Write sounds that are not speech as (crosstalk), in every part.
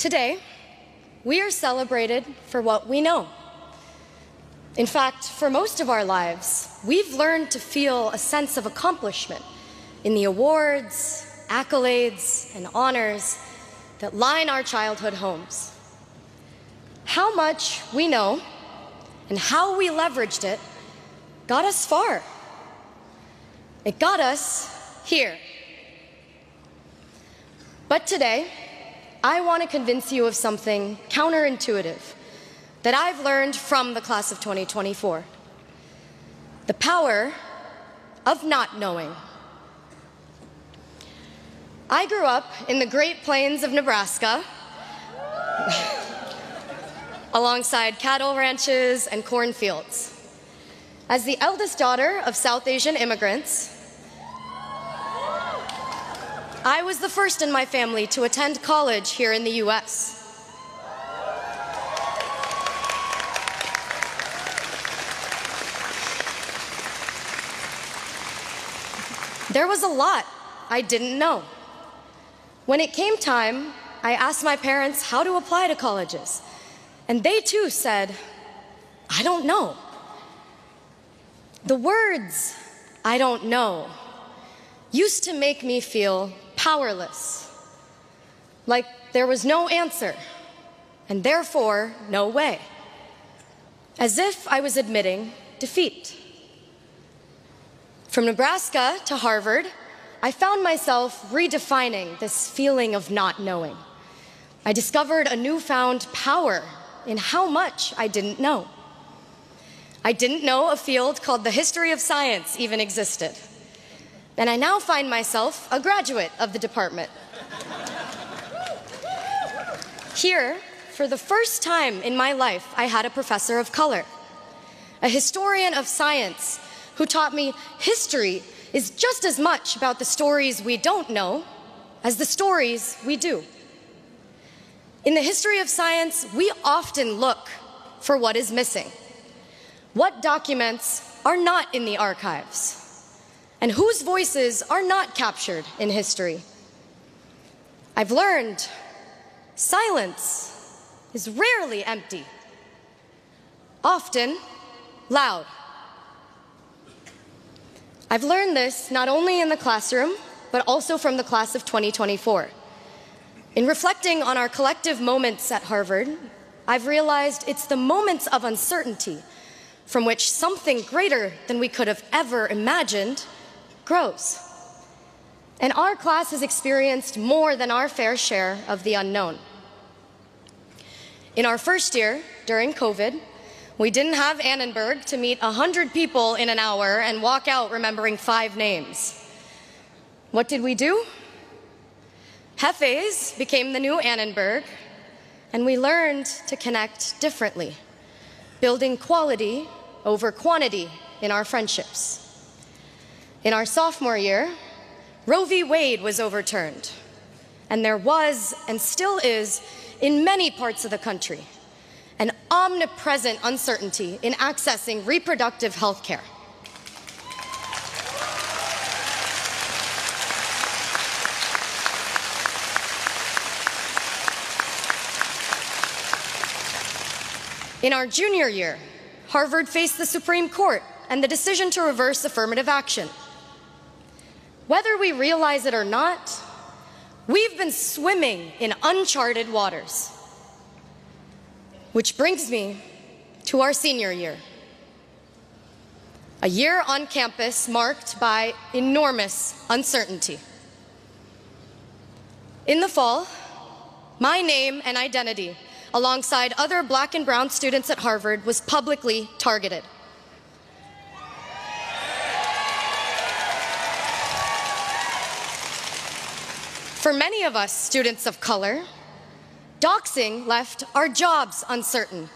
Today, we are celebrated for what we know. In fact, for most of our lives, we've learned to feel a sense of accomplishment in the awards, accolades, and honors that line our childhood homes. How much we know and how we leveraged it got us far. It got us here. But today, I want to convince you of something counterintuitive that I've learned from the class of 2024 the power of not knowing. I grew up in the Great Plains of Nebraska. (laughs) alongside cattle ranches and cornfields. As the eldest daughter of South Asian immigrants, I was the first in my family to attend college here in the US. There was a lot I didn't know. When it came time, I asked my parents how to apply to colleges. And they too said, I don't know. The words, I don't know, used to make me feel powerless, like there was no answer, and therefore no way, as if I was admitting defeat. From Nebraska to Harvard, I found myself redefining this feeling of not knowing. I discovered a newfound power in how much I didn't know. I didn't know a field called the history of science even existed. And I now find myself a graduate of the department. Here, for the first time in my life, I had a professor of color, a historian of science who taught me history is just as much about the stories we don't know as the stories we do. In the history of science, we often look for what is missing. What documents are not in the archives? And whose voices are not captured in history? I've learned silence is rarely empty, often loud. I've learned this not only in the classroom, but also from the class of 2024. In reflecting on our collective moments at Harvard, I've realized it's the moments of uncertainty from which something greater than we could have ever imagined grows. And our class has experienced more than our fair share of the unknown. In our first year, during COVID, we didn't have Annenberg to meet 100 people in an hour and walk out remembering five names. What did we do? Hefes became the new Annenberg, and we learned to connect differently, building quality over quantity in our friendships. In our sophomore year, Roe v. Wade was overturned, and there was and still is in many parts of the country an omnipresent uncertainty in accessing reproductive health care. In our junior year, Harvard faced the Supreme Court and the decision to reverse affirmative action. Whether we realize it or not, we've been swimming in uncharted waters. Which brings me to our senior year. A year on campus marked by enormous uncertainty. In the fall, my name and identity alongside other black and brown students at Harvard, was publicly targeted. For many of us students of color, doxing left our jobs uncertain,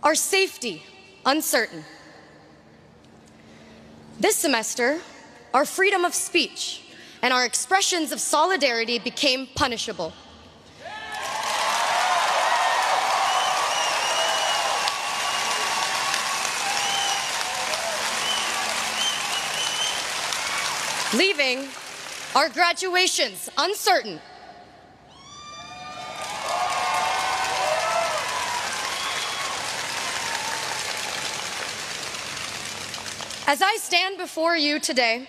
our safety uncertain. This semester, our freedom of speech and our expressions of solidarity became punishable. leaving our graduations, uncertain. As I stand before you today,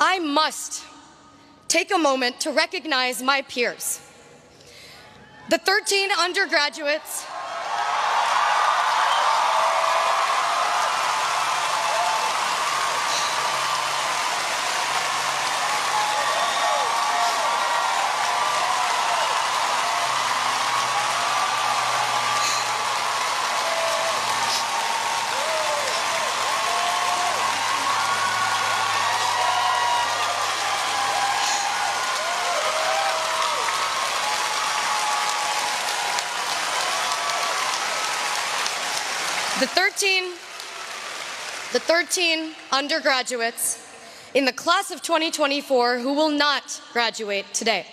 I must take a moment to recognize my peers. The 13 undergraduates 13, the 13 undergraduates in the class of 2024 who will not graduate today.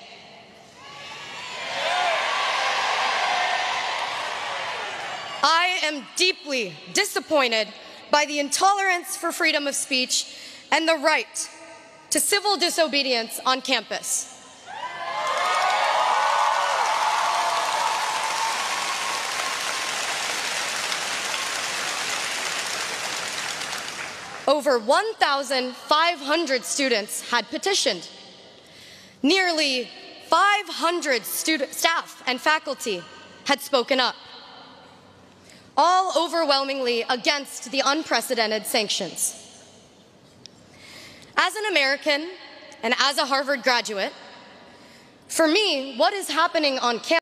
I am deeply disappointed by the intolerance for freedom of speech and the right to civil disobedience on campus. Over 1,500 students had petitioned. Nearly 500 student, staff and faculty had spoken up, all overwhelmingly against the unprecedented sanctions. As an American and as a Harvard graduate, for me, what is happening on campus